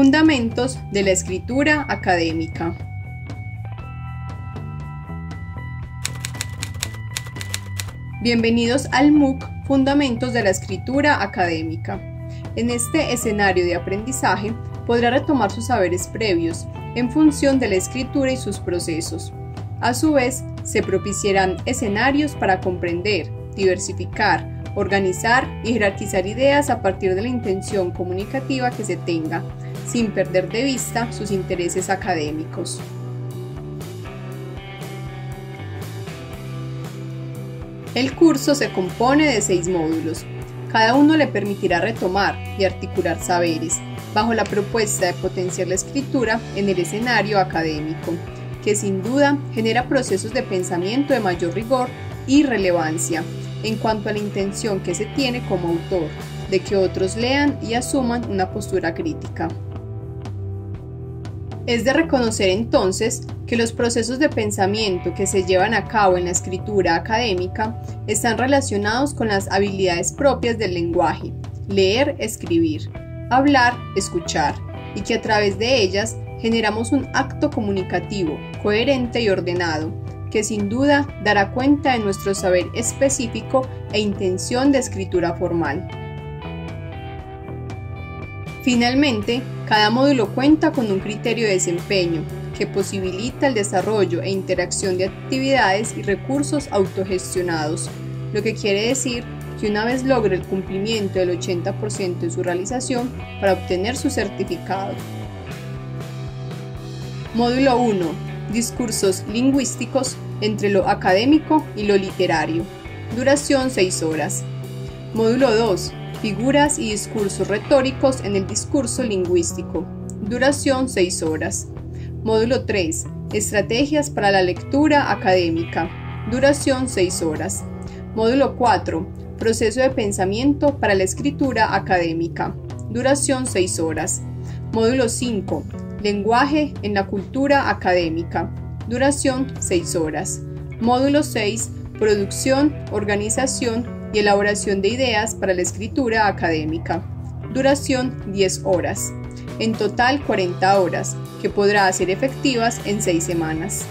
Fundamentos de la escritura académica. Bienvenidos al MOOC Fundamentos de la escritura académica. En este escenario de aprendizaje podrá retomar sus saberes previos en función de la escritura y sus procesos. A su vez, se propiciarán escenarios para comprender, diversificar, organizar y jerarquizar ideas a partir de la intención comunicativa que se tenga, sin perder de vista sus intereses académicos. El curso se compone de seis módulos. Cada uno le permitirá retomar y articular saberes, bajo la propuesta de potenciar la escritura en el escenario académico, que sin duda genera procesos de pensamiento de mayor rigor y relevancia, en cuanto a la intención que se tiene como autor, de que otros lean y asuman una postura crítica. Es de reconocer entonces que los procesos de pensamiento que se llevan a cabo en la escritura académica están relacionados con las habilidades propias del lenguaje, leer, escribir, hablar, escuchar, y que a través de ellas generamos un acto comunicativo, coherente y ordenado, que sin duda dará cuenta de nuestro saber específico e intención de escritura formal. Finalmente, cada módulo cuenta con un criterio de desempeño que posibilita el desarrollo e interacción de actividades y recursos autogestionados, lo que quiere decir que una vez logre el cumplimiento del 80% de su realización para obtener su certificado. Módulo 1 discursos lingüísticos entre lo académico y lo literario. Duración 6 horas. Módulo 2. Figuras y discursos retóricos en el discurso lingüístico. Duración 6 horas. Módulo 3. Estrategias para la lectura académica. Duración 6 horas. Módulo 4. Proceso de pensamiento para la escritura académica. Duración 6 horas. Módulo 5. Lenguaje en la cultura académica. Duración 6 horas. Módulo 6. Producción, organización y elaboración de ideas para la escritura académica. Duración 10 horas. En total 40 horas, que podrá ser efectivas en 6 semanas.